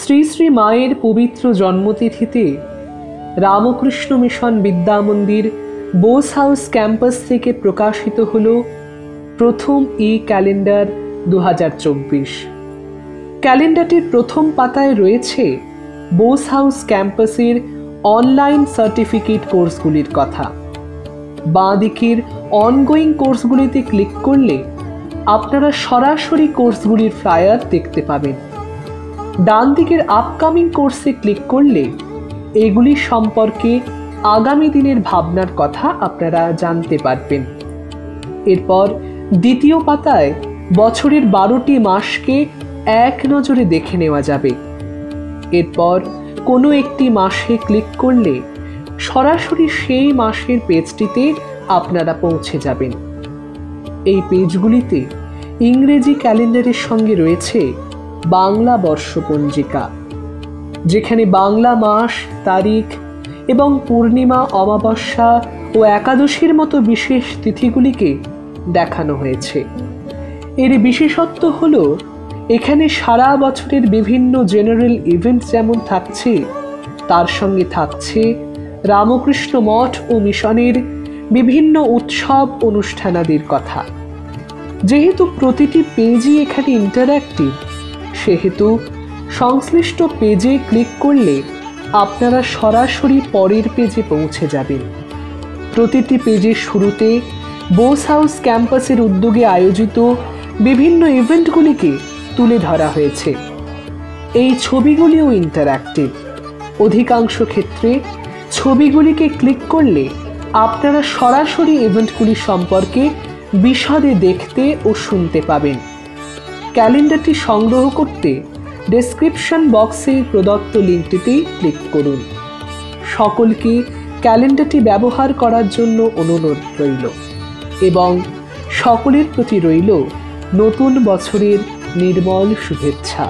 শ্রী শ্রী মায়ের পবিত্র জন্মতিথিতে রামকৃষ্ণ মিশন বিদ্যা মন্দির বোস হাউস ক্যাম্পাস থেকে প্রকাশিত হল প্রথম ই ক্যালেন্ডার দু হাজার চব্বিশ। ক্যালেন্ডারটির প্রথম পাতায় রয়েছে বোস হাউস ক্যাম্পাসের অনলাইন সার্টিফিকেট কোর্সগুলির কথা। বাঁ দিকের অনগোয়িং কোর্সগুলিতে ক্লিক করলে আপনারা সরাসরি কোর্সগুলির ফ্লায়ার দেখতে পাবেন। ডান দিকের আপকামিং কোর্সে ক্লিক করলে এগুলি সম্পর্কে আগামী দিনের ভাবনার কথা আপনারা জানতে পারবেন। এরপর দ্বিতীয় পাতায় বছরের বারোটি মাসকে এক নজরে দেখে নেওয়া যাবে। এরপর কোনো একটি মাসে ক্লিক করলে সরাসরি সেই মাসের পেজটিতে আপনারা পৌঁছে যাবেন। এই পেজগুলিতে ইংরেজি ক্যালেন্ডারের সঙ্গে রয়েছে বাংলা বর্ষপঞ্জিকা, যেখানে বাংলা মাস, তারিখ এবং পূর্ণিমা, অমাবস্যা ও একাদশীর মতো বিশেষ তিথিগুলিকে দেখানো হয়েছে। এর বিশেষত্ব হল, এখানে সারা বছরের বিভিন্ন জেনারেল ইভেন্ট যেমন থাকছে, তার সঙ্গে থাকছে রামকৃষ্ণ মঠ ও মিশনের বিভিন্ন উৎসব অনুষ্ঠানাদির কথা। যেহেতু প্রতিটি পেজই এখানে ইন্টারঅ্যাক্টিভ সেহেতু সংশ্লিষ্ট পেজে ক্লিক করলে আপনারা সরাসরি পরের পেজে পৌঁছে যাবেন। প্রতিটি পেজের শুরুতে বোস হাউস ক্যাম্পাসের উদ্যোগে আয়োজিত বিভিন্ন ইভেন্টগুলিকে তুলে ধরা হয়েছে। এই ছবিগুলিও ইন্টারঅ্যাক্টিভ। অধিকাংশ ক্ষেত্রে ছবিগুলিকে ক্লিক করলে আপনারা সরাসরি ইভেন্টগুলি সম্পর্কে বিশদে দেখতে ও শুনতে পাবেন। ক্যালেন্ডারটি সংগ্রহ করতে ডেসক্রিপশন বক্সে প্রদত্ত লিঙ্কটিতেই ক্লিক করুন। সকলকে ক্যালেন্ডারটি ব্যবহার করার জন্য অনুরোধ রইল এবং সকলের প্রতি রইল নতুন বছরের নির্মল শুভেচ্ছা।